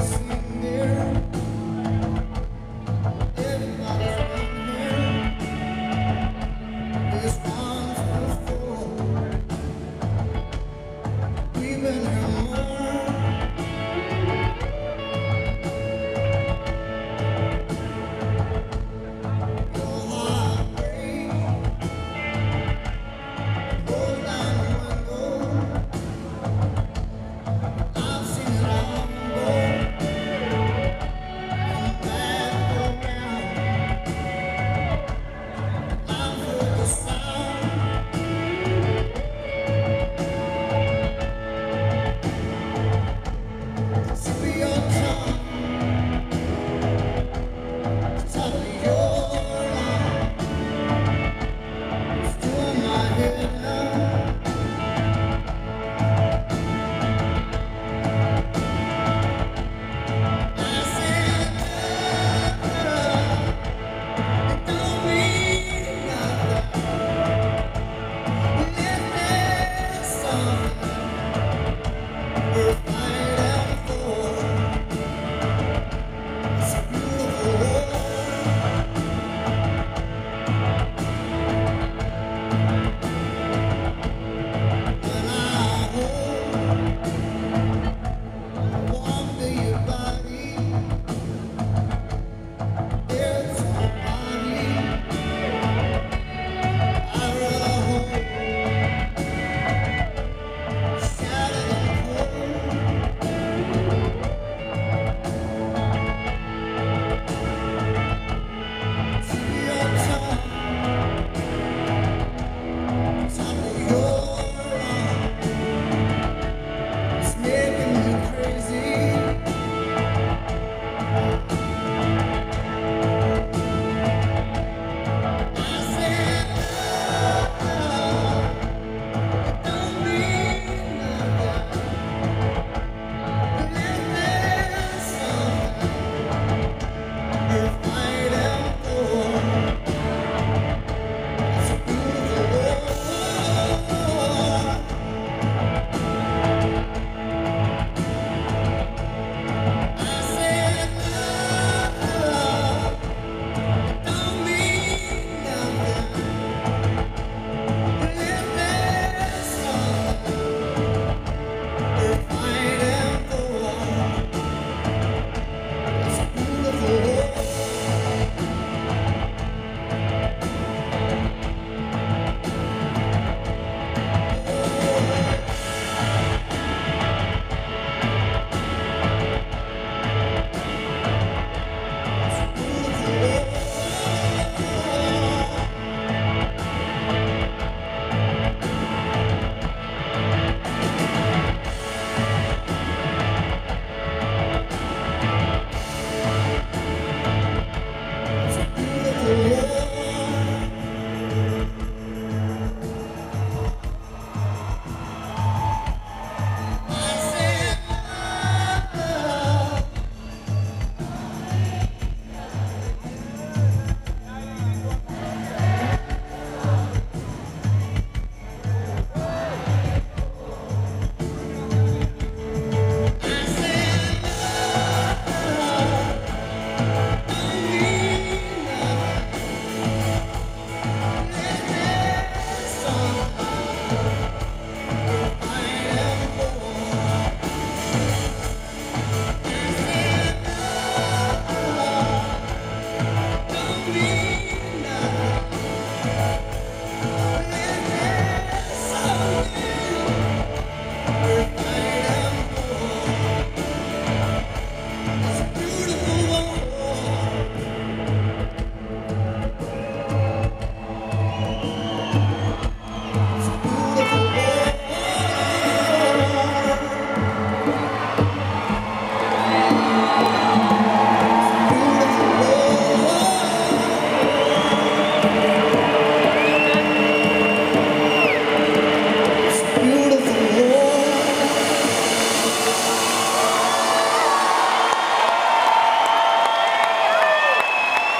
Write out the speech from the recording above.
Yes.